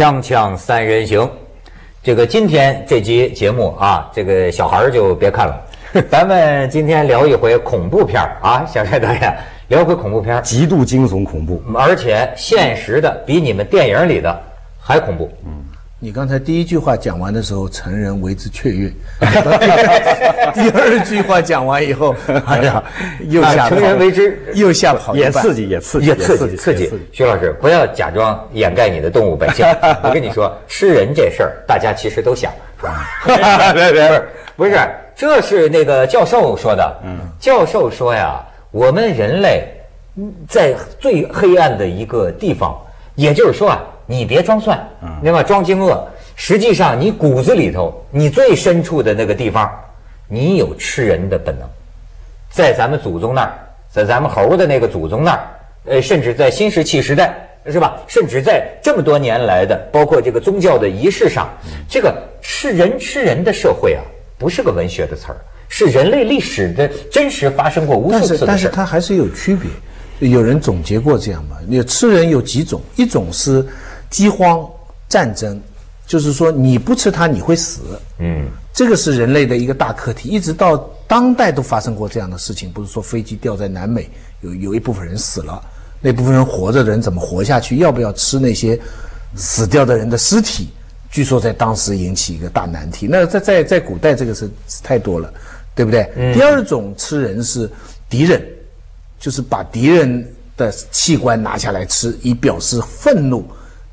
锵锵三人行，这个今天这集节目啊，这个小孩儿就别看了，咱们今天聊一回恐怖片儿啊，小帅导演聊回恐怖片儿，极度惊悚恐怖。而且现实的比你们电影里的还恐怖。你刚才第一句话讲完的时候，成人为之雀跃；第二句话讲完以后，哎呀，又吓成人为之又吓跑也刺激，也刺激，也刺激刺激。徐老师，不要假装掩盖你的动物本性。我跟你说，吃人这事儿，大家其实都想。别别，不是，这是那个教授说的。嗯，教授说呀，我们人类嗯在最黑暗的一个地方，也就是说啊，你别装蒜，对吧？装惊愕，实际上你骨子里头，你最深处的那个地方，你有吃人的本能。在咱们祖宗那儿，在咱们猴的那个祖宗那儿，呃，甚至在新石器时代，是吧？甚至在这么多年来的，包括这个宗教的仪式上，这个吃人吃人的社会啊，不是个文学的词儿，是人类历史的真实发生过无数次的事但。是它还是有区别。有人总结过这样嘛？你吃人有几种，一种是饥荒、战争，就是说你不吃它你会死。嗯，这个是人类的一个大课题，一直到当代都发生过这样的事情。不是说飞机掉在南美，有有一部分人死了，那部分人活着的人怎么活下去？要不要吃那些死掉的人的尸体？据说在当时引起一个大难题。那在在在古代这个是是太多了，对不对？第二种吃人是敌人。就是把敌人的器官拿下来吃，以表示愤怒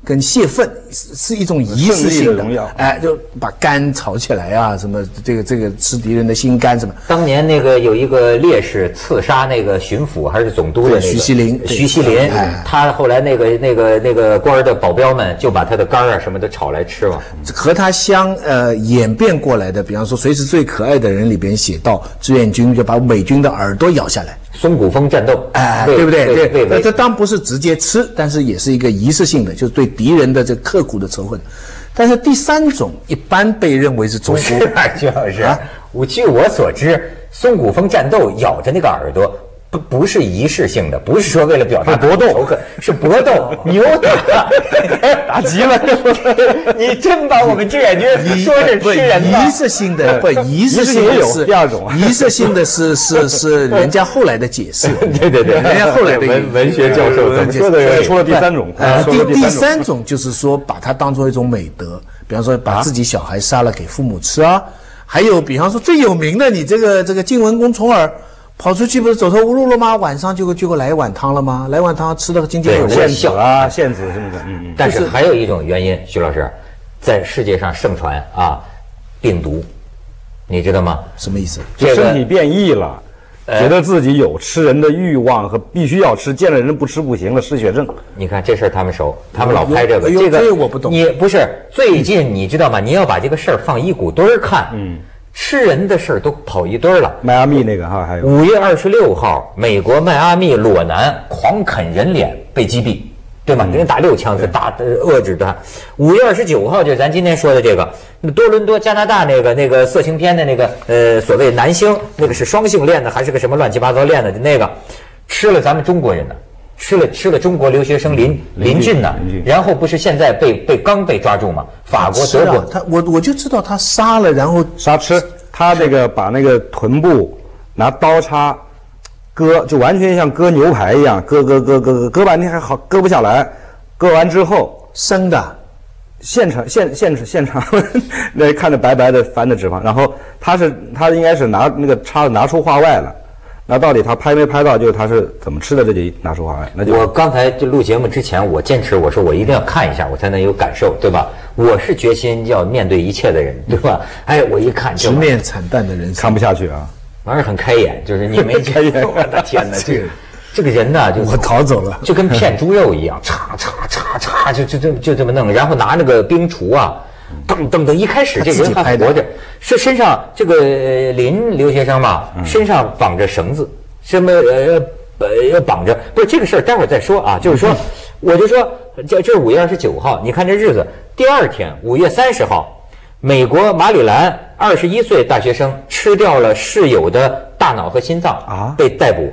跟泄愤，是是一种仪式性的。哎，就把肝炒起来啊，什么这个这个吃敌人的心肝什么。当年那个有一个烈士刺杀那个巡抚还是总督的那个徐锡林徐锡麟哎，他后来那个那个那个官儿的保镖们就把他的肝儿啊什么的炒来吃嘛。和他相呃演变过来的，比方说《谁是最可爱的人》里边写到，志愿军就把美军的耳朵咬下来，松骨峰战斗，哎，对不对？为对，那这当然不是直接吃，但是也是一个仪式性的，就是对敌人的这刻骨的仇恨。但是第三种一般被认为是中 是啊，徐老师，我据我所知，松骨峰战斗咬着那个耳朵。不不是仪式性的，不是说为了表达搏斗，是搏斗。牛打，打急了。你真把我们志愿军说是吃人吗？仪？式性的不仪式性的是第二种。啊仪式性的是是是人家后来的解释，对对对。人家后来的文文学教授怎么说出了第三种，啊，第第。三种就是说，把它当做一种美德，比方说把自己小孩杀了给父母吃啊，还有比方说最有名的，你这个这个晋文公重耳跑出去不是走投无路了吗？晚上就给就给我来一碗汤了吗？来碗汤吃的津津有对味献。子啊，限子什么的，嗯嗯。但是还有一种原因，徐老师，在世界上盛传啊，病毒，你知道吗？什么意思？这个身体变异了，觉得自己有吃人的欲望和必须要吃，见了人不吃不行了，失血症。你看这事儿他们熟，他们老拍这个这个我不懂你不是最近你知道吗？你要把这个事儿放一股堆儿看，嗯，吃人的事儿都跑一堆儿了。迈阿密那个哈，还有五月二十六号，美国迈阿密裸男狂啃人脸被击毙，对吗？人家打六枪是大呃遏制他。五月二十九号就是咱今天说的这个，那多伦多加拿大那个那个色情片的那个呃所谓男星，那个是双性恋的还是个什么乱七八糟恋的那个，吃了咱们中国人呢。吃了吃了中国留学生林林俊呢然后不是现在被被刚被抓住吗？法国、德国，他我我就知道他杀了，然后杀吃，他这个把那个臀部拿刀叉割，就完全像割牛排一样，割割割割割，割半天还好割不下来，割完之后生的。现场现现现场，那看着白白的翻的脂肪，然后他是他应该是拿那个叉子拿出画外了，那到底他拍没拍到，就是他是怎么吃的，这就拿出画外，那就我刚才就录节目之前，我坚持我说我一定要看一下，我才能有感受，对吧？我是决心要面对一切的人，对吧？哎，我一看这直面惨淡的人生看。不下去啊。反正很开眼，就是你没开眼 我的天哪，这个这个人呢，就我逃走了就跟骗猪肉一样，叉叉叉叉，就就就就这么弄，然后拿那个冰厨啊，噔噔噔，一开始这个人还活着，是身上这个呃林留学生嘛，身上绑着绳子，什么呃呃要绑着，不是这个事儿，待会儿再说啊，就是说，我就说这这是五月二十九号，你看这日子，第二天五月三十号。美国马里兰二十一岁大学生吃掉了室友的大脑和心脏啊被逮捕。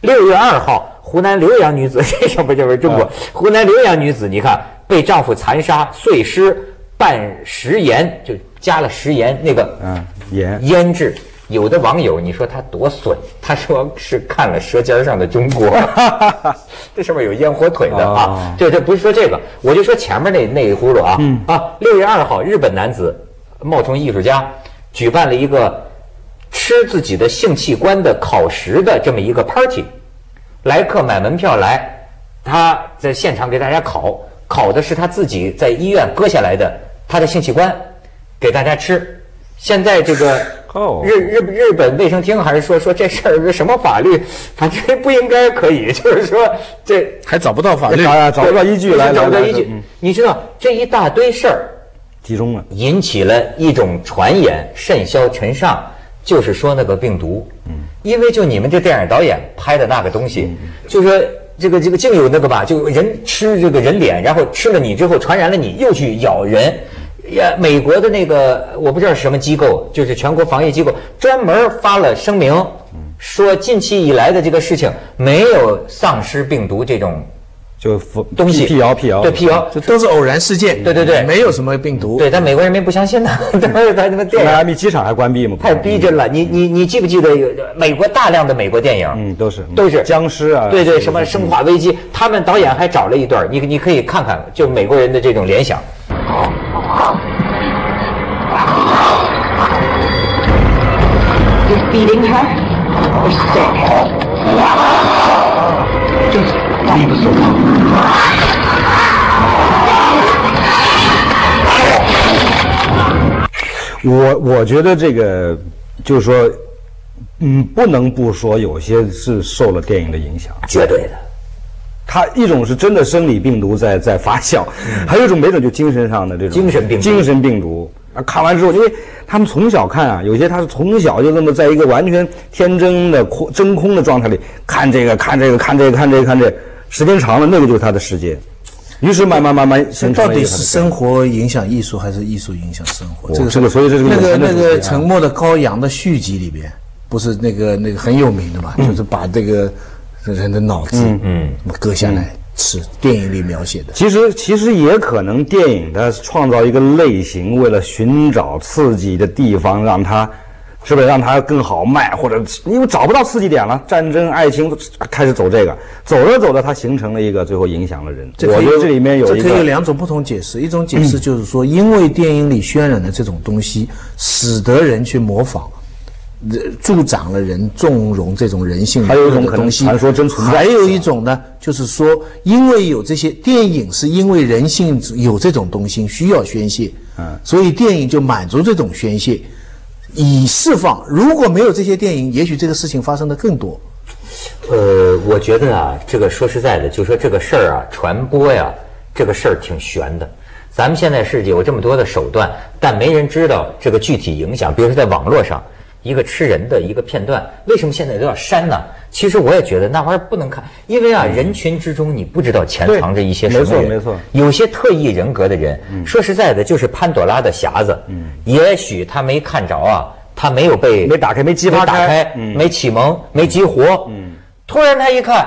六月二号，湖南浏阳女子，这什么这不就是中国？湖南浏阳女子，你看被丈夫残杀碎尸，拌食盐，就加了食盐那个嗯，盐腌制。有的网友，你说他多损？他说是看了《舌尖上的中国》，这上面有烟火腿的啊哦。对，这不是说这个，我就说前面那那一葫芦啊。啊，六月二号，日本男子冒充艺术家，举办了一个吃自己的性器官的烤食的这么一个 party，来客买门票来，他在现场给大家烤，烤的是他自己在医院割下来的他的性器官，给大家吃。现在这个哦日日日本卫生厅还是说说这事儿什么法律，反正不应该可以，就是说这还找不到法律。找不到依据来找不到依据。你知道这一大堆事儿，集中了。引起了一种传言，甚嚣尘上，就是说那个病毒。嗯，因为就你们这电影导演拍的那个东西，就说这个这个竟有那个吧，就人吃这个人脸，然后吃了你之后传染了你，又去咬人。呀，美国的那个我不知道是什么机构，就是全国防疫机构，专门发了声明，说近期以来的这个事情没有丧尸病毒这种就否东西。辟谣辟谣，对辟谣，这都是偶然事件，对对对。没有什么病毒。对，但美国人民不相信呢，当时他那个电影。迈阿密机场还关闭吗？太逼真了！你你你记不记得有美国大量的美国电影？嗯，都是。都是。僵尸啊，对对，什么《生化危机》，他们导演还找了一段，你你可以看看，就美国人的这种联想。You're feeding her? You're sick. Just leave us alone. 我我觉得这个就是说，嗯，不能不说有些是受了电影的影响。绝对的，它一种是真的生理病毒在在发酵，还有一种没准就精神上的这种精神病毒精神病毒啊。看完之后，因为他们从小看啊，有些他是从小就这么在一个完全天真的空真空的状态里看这个看这个看这个看这个看这个，时间长了，那个就是他的世界。于是慢慢慢慢形成到底是生活影响艺术，还是艺术影响生活？这个这个所以这是个那个那个《沉默的羔羊》的续集里边，不是那个那个很有名的嘛，嗯就是把这个人的脑子嗯割下来吃，电影里描写的。其实，其实也可能电影它创造一个类型，为了寻找刺激的地方，让它，是不是让它更好卖，或者因为找不到刺激点了，战争、爱情开始走这个，走着走着，它形成了一个，最后影响了人。我觉得这里面有一这可以有，两种不同解释，一种解释就是说，因为电影里渲染的这种东西，使得人去模仿。呃助长了人纵容这种人性还有一种可能的东西，传说真存在还有一种呢，就是说，因为有这些电影，是因为人性有这种东西需要宣泄，嗯，所以电影就满足这种宣泄，以释放。如果没有这些电影，也许这个事情发生的更多。呃，我觉得啊，这个说实在的，就说这个事儿啊，传播呀，这个事儿挺悬的。咱们现在是有这么多的手段，但没人知道这个具体影响。比如说在网络上，一个吃人的一个片段，为什么现在都要删呢？其实我也觉得那玩意儿不能看，因为啊，人群之中你不知道潜藏着一些什么人。没错没错有些特异人格的人，说实在的，就是潘朵拉的匣子。也许他没看着啊，他没有被没打开没激发没打开开，没启蒙，没激活。嗯，突然他一看，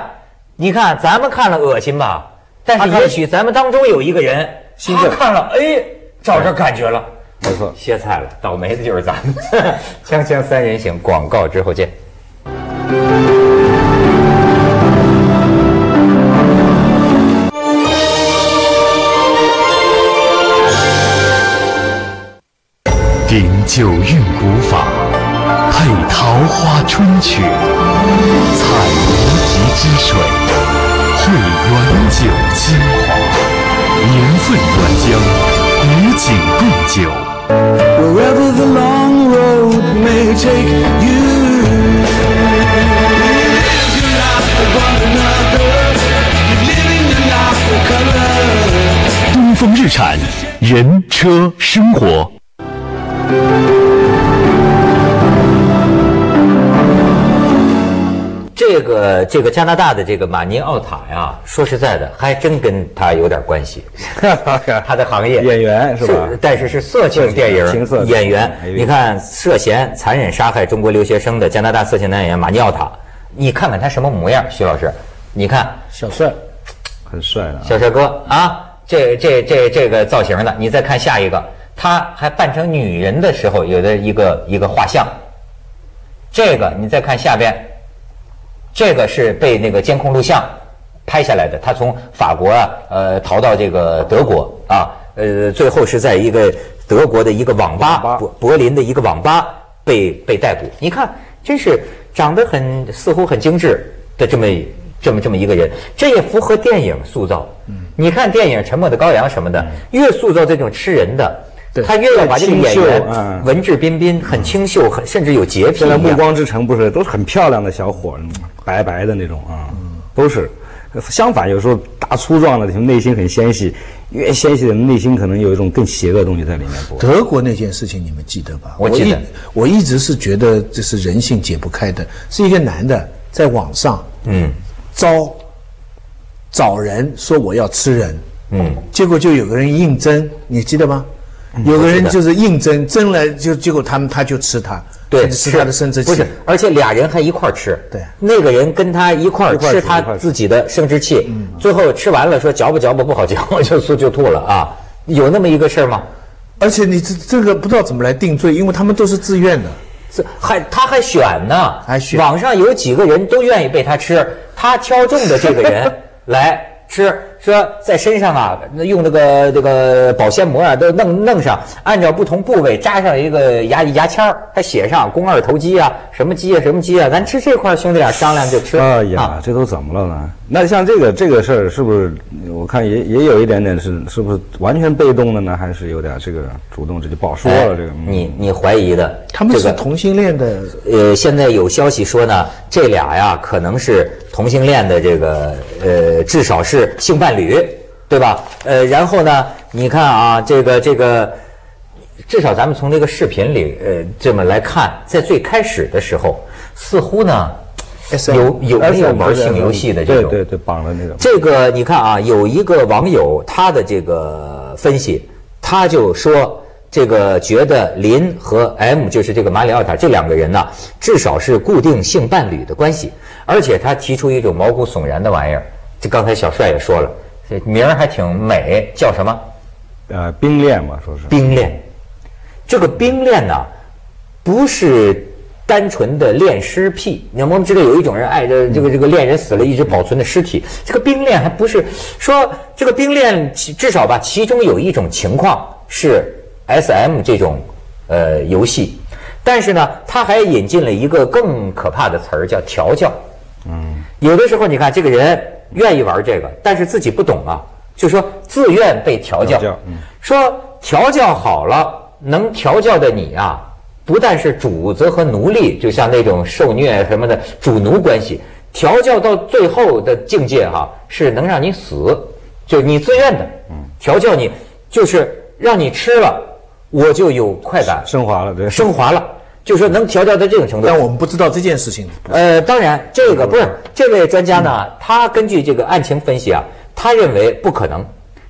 你看咱们看了恶心吧，但是也许咱们当中有一个人，他看了，哎，找着感觉了。没错。歇菜了，倒霉的就是咱们。锵锵三人行，广告之后见。顶九韵古法，配桃花春曲，采无极之水，汇原酒精华，年份原浆，与景共酒。Wherever the long road may take you. Live your life for one another, living your life for color. 东风日产，人车生活。个这个加拿大的这个马尼奥塔呀，说实在的，还真跟他有点关系。他的行业演员是吧但是是色情电影情色演员哎。呦你看，涉嫌残忍杀害中国留学生的加拿大色情男演员马尼奥塔，你看看他什么模样，徐老师，你看小帅，很帅的啊。小帅哥啊，这这这这个造型的，你再看下一个，他还扮成女人的时候有的一个一个画像。这个你再看下边，这个是被那个监控录像拍下来的。他从法国啊，呃，逃到这个德国啊，呃，最后是在一个德国的一个网吧，柏柏林的一个网吧被被逮捕。你看，真是长得很似乎很精致的这么这么这么一个人，这也符合电影塑造。你看电影《沉默的羔羊》什么的，越塑造这种吃人的。他越要把这个演员文质彬彬、很清秀、很甚至有洁癖现在《。暮光之城》不是都是很漂亮的小伙儿，白白的那种啊，都是。相反，有时候大粗壮的，内心很纤细，越纤细的人内心可能有一种更邪恶的东西在里面。德国那件事情你们记得吧？我记得一我一直是觉得这是人性解不开的，是一个男的在网上嗯招找人说我要吃人，嗯，结果就有个人应征，你记得吗？有个人就是应征，征了就结果他们他就吃他，对，吃他的生殖器，不是，而且俩人还一块儿吃。对那个人跟他一块儿吃他自己的生殖器，最后吃完了说嚼吧嚼吧不好嚼，就吐就吐了啊。有那么一个事儿吗？而且你这这个不知道怎么来定罪，因为他们都是自愿的。这还他还选呢，还选网上有几个人都愿意被他吃，他挑中的这个人 来吃，说在身上啊，那用那个这个保鲜膜啊都弄弄上，按照不同部位扎上一个牙牙签儿，还写上肱二头肌啊，什么肌啊什么肌啊，咱吃这块，兄弟俩商量就吃。哎呀啊，这都怎么了呢？那像这个这个事儿，是不是我看也也有一点点是是不是完全被动的呢？还是有点这个主动，这就不好说哎了。这个嗯你你怀疑的，他们这个是同性恋的，呃，现在有消息说呢，这俩呀可能是同性恋的这个呃，至少是性伴侣，对吧？呃，然后呢，你看啊，这个这个，至少咱们从这个视频里呃这么来看，在最开始的时候，似乎呢有有没有玩性游戏的这种？对对对，绑的那种。这个你看啊，有一个网友他的这个分析，他就说这个觉得林和 M 就是这个马里奥塔这两个人呢，至少是固定性伴侣的关系，而且他提出一种毛骨悚然的玩意儿，这刚才小帅也说了，这名儿还挺美，叫什么？呃，冰恋嘛，说是。冰恋。这个冰恋呢，不是单纯的恋尸癖。你看，我们知道有一种人爱着这个这个恋人死了，一直保存的尸体。这个冰恋还不是说这个冰恋，其至少吧，其中有一种情况是 S M 这种呃游戏，但是呢，他还引进了一个更可怕的词儿，叫调教。嗯，有的时候你看这个人愿意玩这个，但是自己不懂啊，就说自愿被调教。调教嗯说调教好了，能调教的你啊，不但是主子和奴隶，就像那种受虐什么的主奴关系，调教到最后的境界哈、是能让你死，就你自愿的，调教你就是让你吃了，我就有快感，升华了，对。升华了，就是说能调教到这种程度。但我们不知道这件事情。呃，当然，这个不是这位专家呢，他根据这个案情分析啊，他认为不可能。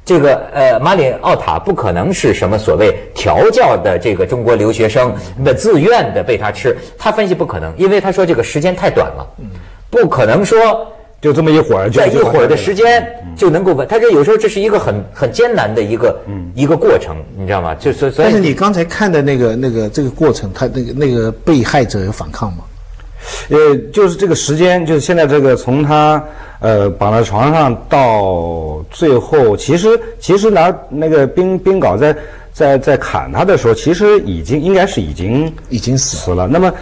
这个呃，马里奥塔不可能是什么所谓调教的这个中国留学生的自愿的被他吃，他分析不可能，因为他说这个时间太短了，不可能说就这么一会儿，就在一会儿的时间就能够问。他这有时候这是一个很很艰难的一个一个过程，你知道吗？就所所以但是你刚才看的那个那个这个过程，他那个那个被害者有反抗吗？呃，就是这个时间，就是现在这个从他呃绑在床上到最后，其实其实拿那个冰冰镐在在在砍他的时候，其实已经应该是已经已经死死了。那么，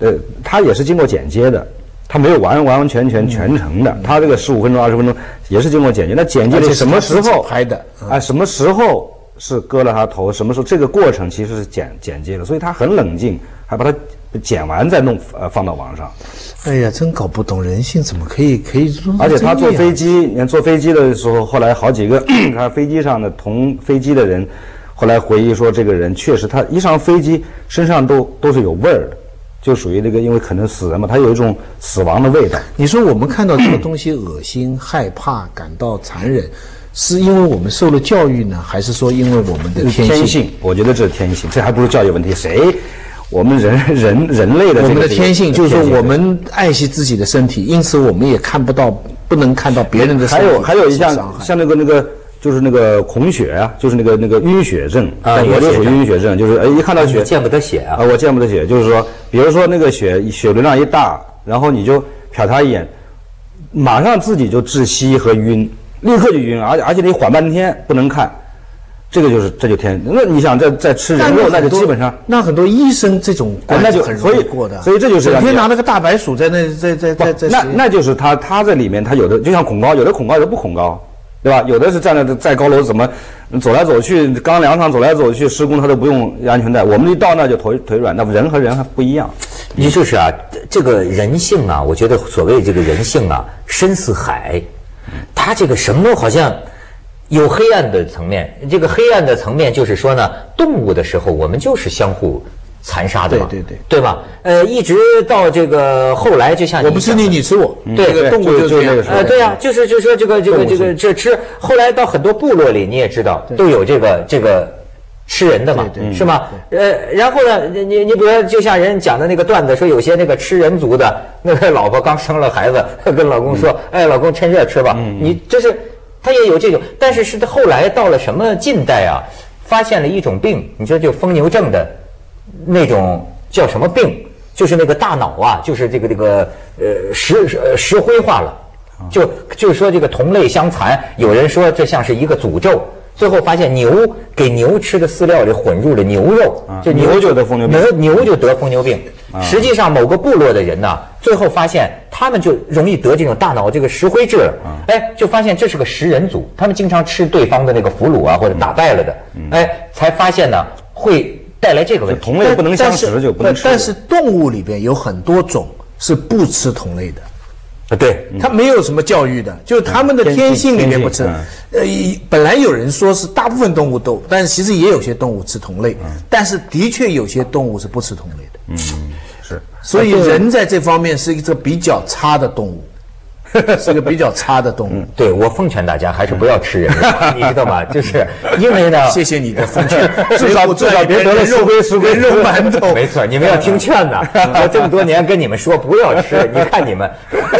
呃，他也是经过剪接的。他没有完完完全全全程的，他这个十五分钟、二十分钟也是经过剪辑。那剪辑的什么时候拍的啊？什么时候是割了他头？什么时候这个过程其实是剪剪辑的，所以他很冷静，还把它剪完再弄呃放到网上。哎呀，真搞不懂人性怎么可以可以做而且他坐飞机，你看坐飞机的时候，后来好几个他飞机上的同飞机的人，后来回忆说，这个人确实他一上飞机身上都都是有味儿的，就属于这个因为可能死人嘛，它有一种死亡的味道。你说我们看到这个东西恶心、害怕、感到残忍，是因为我们受了教育呢，还是说因为我们的天性？天性，我觉得这是天性，这还不是教育问题。谁？我们人 人人类的这个我们的天性就是说，我们爱惜自己的身体，因此我们也看不到，不能看到别人的身体还有还有一项受伤害像那个那个就是那个恐血啊，就是那个那个晕血症，啊我就属于晕血症。晕血症，就是哎一看到血见不得血啊。啊，我见不得血，就是说，比如说那个血血流量一大，然后你就瞟他一眼，马上自己就窒息和晕，立刻就晕，而且而且你缓半天不能看，这个就是这就天，那你想再再吃人肉，那就基本上。那很多医生这种关那就很容易过的，所以这就是整天拿那个大白鼠在那在在在在那那就是他他在里面，他有的就像恐高，有的恐高，有的不恐高，对吧？有的是站在在高楼怎么走来走去，钢梁上走来走去，施工他都不用安全带。我们一到那就腿腿软，那人和人还不一样。也就是啊，这个人性啊，我觉得所谓这个人性啊，深似海，他这个什么好像有黑暗的层面。这个黑暗的层面就是说呢，动物的时候我们就是相互残杀的嘛，对对对对吧？呃，一直到这个后来，就像我不吃你，你吃我，对这个动物就就这样就那个时候呃，对呀、就是就是说这个这个这个这吃，后来到很多部落里，你也知道都有这个这个吃人的嘛，是吗？呃，然后呢，你你你比如说，就像人讲的那个段子，说有些那个吃人族的，那个老婆刚生了孩子，跟老公说：“哎，老公趁热吃吧。”你就是他也有这种，但是是后来到了什么近代啊，发现了一种病，你说就疯牛症的那种叫什么病？就是那个大脑啊，就是这个这个呃石呃石灰化了，就就是说这个同类相残。有人说这像是一个诅咒。最后发现牛给牛吃的饲料里混入了牛肉，就牛就得疯牛病牛牛就得疯牛病。实际上，某个部落的人呢，最后发现他们就容易得这种大脑这个石灰质了。哎，就发现这是个食人族，他们经常吃对方的那个俘虏啊，或者打败了的。哎，才发现呢会带来这个问题。同类不能相但是食就不能吃。但是动物里边有很多种是不吃同类的。啊，对，它没有什么教育的，就是它们的天性里面不吃。呃，本来有人说是大部分动物都，但是其实也有些动物吃同类，但是的确有些动物是不吃同类的。嗯是所以人在这方面是一个比较差的动物，是个比较差的动物。对我奉劝大家还是不要吃人肉，你知道吗？就是因为呢，谢谢你的奉劝，至少至少别得了石灰石灰人肉馒头，没错，你们要听劝呐！我这么多年跟你们说不要吃，你看你们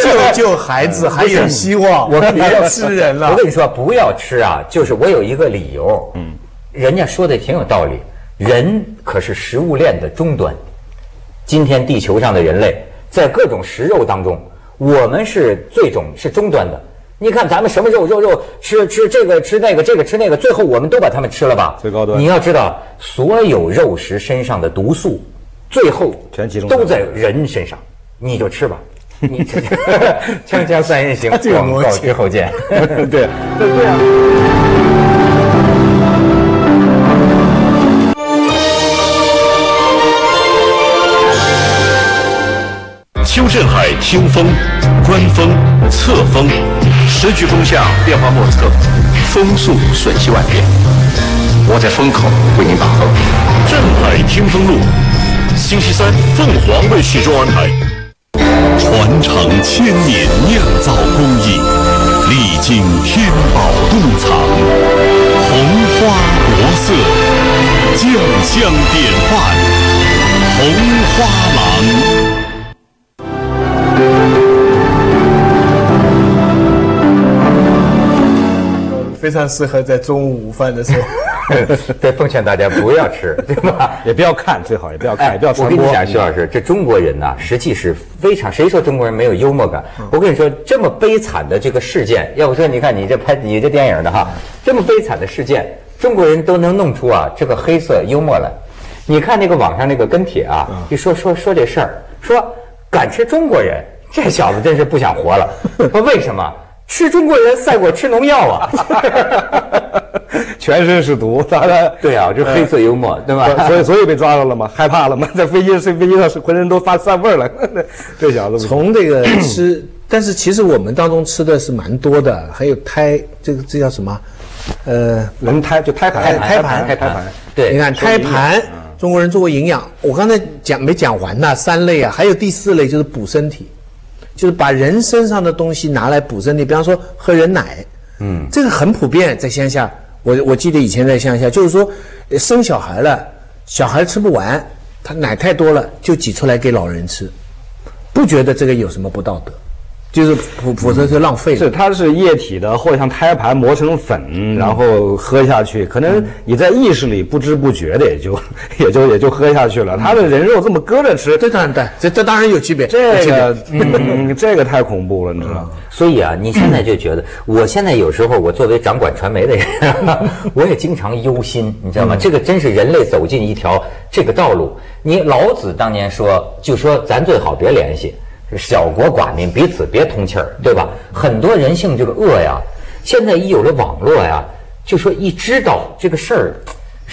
救救孩子还有希望。我跟你别吃人了我。跟你说，不要吃啊！就是我有一个理由，嗯，人家说的挺有道理。人可是食物链的终端。今天地球上的人类，在各种食肉当中，我们是最终是终端的。你看咱们什么肉肉肉吃吃这个吃那个这个吃那个，最后我们都把它们吃了吧？最高端你要知道，所有肉食身上的毒素，最后全集中都在人身上，你就吃吧。你这 锵锵三人行，广告之后见。对，这对啊。邱振海听风，观风、测风，时局风向变化莫测，风速瞬息万变。我在风口为您把风。镇海听风录，星期三凤凰卫视中安台。传承千年酿造工艺，历经天宝洞藏，红花国色，酱香典范，红花郎。非常适合在中午午饭的时候。对，奉劝大家不要吃，对吧？也不要看，最好也不要看，也不要我传播。跟你讲，徐老师，这中国人呐，实际是非常……谁说中国人没有幽默感？我跟你说，这么悲惨的这个事件，要不说你看你这拍你这电影的哈，这么悲惨的事件，中国人都能弄出啊这个黑色幽默来。你看那个网上那个跟帖啊，一说说说这事儿，说敢吃中国人，这小子真是不想活了。说为什么？吃中国人赛过吃农药啊！全身是毒，咋的？对啊，就黑色幽默，对吧？所以所以被抓到了吗？害怕了吗？在飞机上飞机上是浑身都发散味儿了，这小子从这个 吃，但是其实我们当中吃的是蛮多的，还有胎，这个这叫什么？呃，轮胎就胎盘胎胎盘胎盘，对，你看胎盘，中国人做过营养，我刚才讲没讲完呢？三类啊，还有第四类就是补身体，就是把人身上的东西拿来补身体，比方说喝人奶，嗯，这个很普遍在乡下。我我记得以前在乡下，就是说呃生小孩了，小孩吃不完，他奶太多了，就挤出来给老人吃，不觉得这个有什么不道德。就是普普通是浪费是，它是液体的，或者像胎盘磨成粉，然后喝下去，可能你在意识里不知不觉的也就也就也就喝下去了。它的人肉这么搁着吃，对当然对，这这当然有区别。这个嗯，这个太恐怖了，你知道吗？所以啊，你现在就觉得，我现在有时候我作为掌管传媒的人，我也经常忧心，你知道吗？这个真是人类走进一条这个道路。你老子当年说，就说咱最好别联系，小国寡民，彼此别通气儿，对吧？很多人性这个恶呀，现在一有了网络呀，就说一知道这个事儿。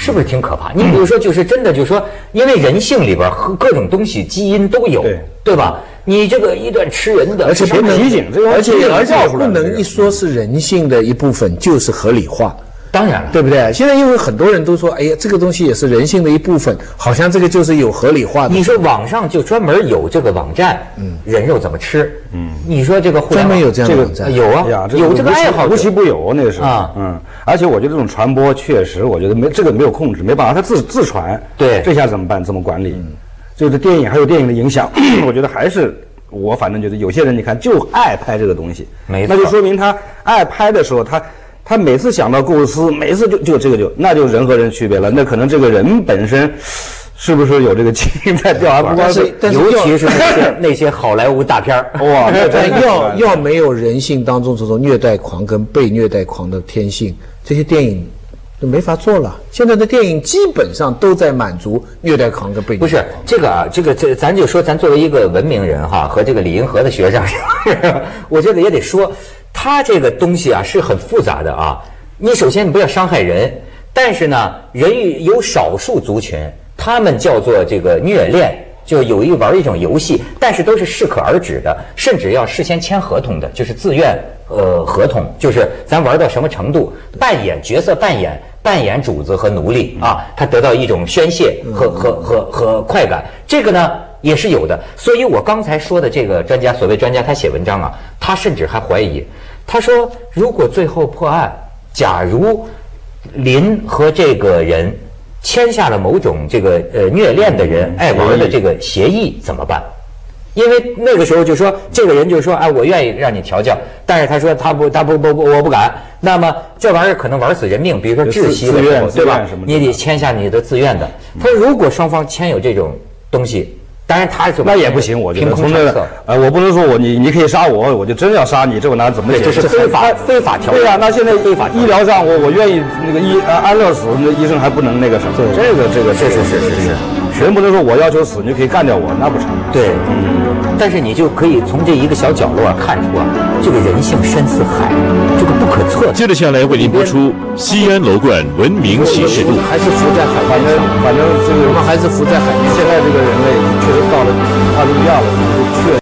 是不是挺可怕？你比如说，就是真的，就是说，因为人性里边和各种东西基因都有，对对吧？你这个一段吃人的，而且不能提醒这个而且而且不能一说是人性的一部分就是合理化，当然了，对不对？现在因为很多人都说，哎呀，这个东西也是人性的一部分，好像这个就是有合理化的。你说网上就专门有这个网站，嗯，人肉怎么吃？嗯，你说这个互联网专门有这个的网站，有啊有这个爱好无奇不有，那个是啊。嗯，而且我觉得这种传播确实，我觉得没这个没有控制，没办法，它自自传，对。这下怎么办？怎么管理？就是电影还有电影的影响，我觉得还是我反正觉得有些人你看就爱拍这个东西，没错。那就说明他爱拍的时候，他他每次想到构思，每次就就这个就那就人和人区别了，那可能这个人本身是不是有这个基因在掉啊？不光但是尤其是那些 那些好莱坞大片儿哇，要要没有人性当中这种虐待狂跟被虐待狂的天性，这些电影就没法做了。现在的电影基本上都在满足虐待狂跟被虐不是这个啊，这个这咱就说，咱作为一个文明人哈，和这个李银河的学生，我觉得也得说，他这个东西啊是很复杂的啊。你首先你不要伤害人，但是呢，人有少数族群，他们叫做这个虐恋。就有一玩一种游戏，但是都是适可而止的，甚至要事先签合同的，就是自愿呃合同，就是咱玩到什么程度，扮演角色扮演扮演主子和奴隶啊，他得到一种宣泄和和和和快感，这个呢也是有的。所以我刚才说的这个专家，所谓专家，他写文章啊，他甚至还怀疑，他说如果最后破案，假如林和这个人签下了某种这个呃虐恋的人爱玩的这个协议怎么办？因为那个时候就说这个人就说哎，我愿意让你调教，但是他说他不他不不不我不敢。那么这玩意儿可能玩死人命，比如说窒息的自时候，对吧你得签下你的自愿的。他说如果双方签有这种东西，当然他是那也不行，我觉得从这个。呃，我不能说我你你可以杀我，我就真要杀你，这我拿怎么解释？这是非法非法条对呀、约那现在非法医疗上我我愿意那个医呃安乐死，那医生还不能那个什么？这个这个是是是是是，人不能说我要求死，你就可以干掉我，那不成。对，但是你就可以从这一个小角落啊看出啊，这个人性深似海，这个不可测。接着下来为您播出西安楼冠文明启示录。还是浮在海反正面上，反正这个我们还是浮在海面上。现在这个人类确实到了澳大利亚了，就确。